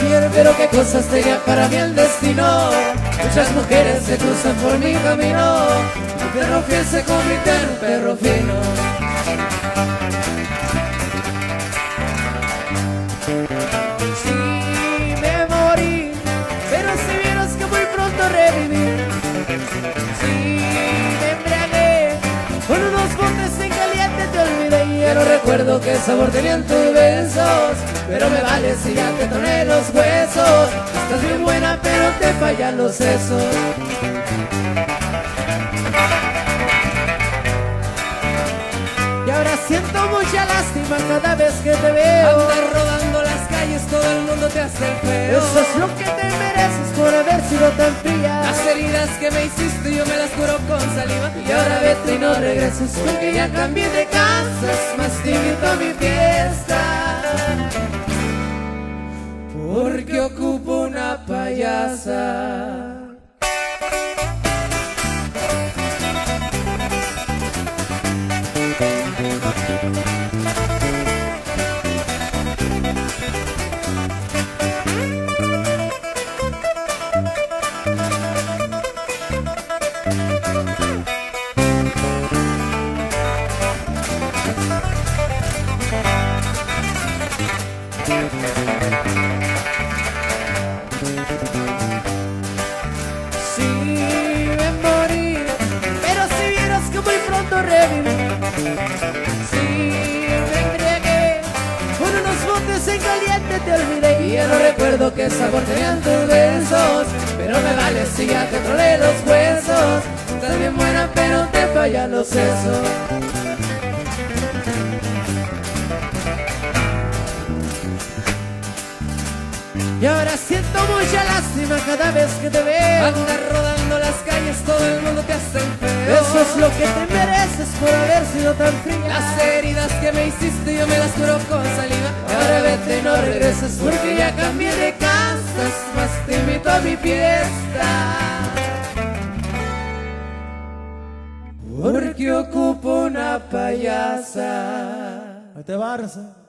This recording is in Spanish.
infiel, pero qué cosas tenía para mí el destino. Muchas mujeres se cruzan por mi camino. Mi perro fiel se convirtió en un perro fino. Recuerdo qué sabor tenían tus besos. Pero me vale si ya te troné los huesos. Estás bien buena, pero te fallan los sesos. Y ahora siento mucha lástima cada vez que te veo. Andas rodando las calles, todo el mundo te hace el feo. Eso es lo que te mereces por haber sido tan fría. Las heridas que me hiciste yo me las curo con saliva. Y ahora vete y no regreses porque ya cambié de casa. Sí, me morí, pero si vieras que muy pronto reviví. Sí, me embriagué, con unos botes en caliente te olvidé. Y ya no recuerdo qué sabor tenían tus besos, pero me vale si ya te los huesos. Estás bien buena, pero te fallan los sesos. Y ahora siento mucha lástima cada vez que te veo. Andas rodando las calles, todo el mundo te hace feo. Eso es lo que te mereces por haber sido tan fría. Las heridas que me hiciste yo me las curo con saliva. Y ahora vete y no regreses porque ya cambié de casa. Es más, te invito a mi fiesta. Porque ocupo una payasa. Te Barça.